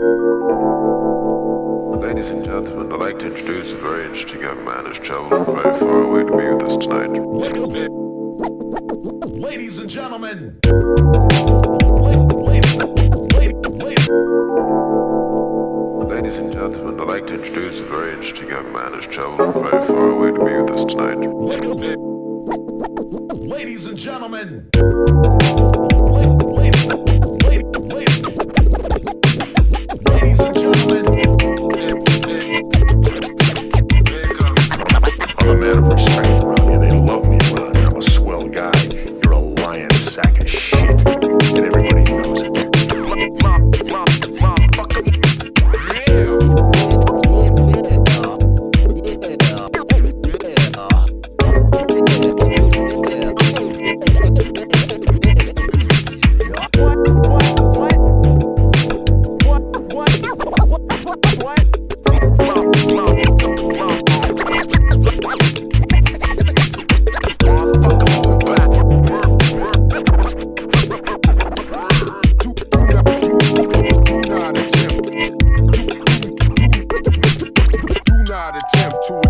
Ladies and gentlemen, I'd like to introduce a very interesting young man who's traveled from very far away to be with us tonight. Ladies and gentlemen. Ladies and gentlemen, I'd like to introduce a very interesting young man who's traveled from very far away to be with us tonight. Ladies and gentlemen. I'm a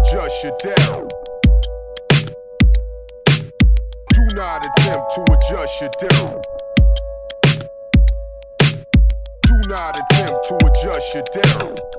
adjust your down. Do not attempt to adjust your down. Do not attempt to adjust your down.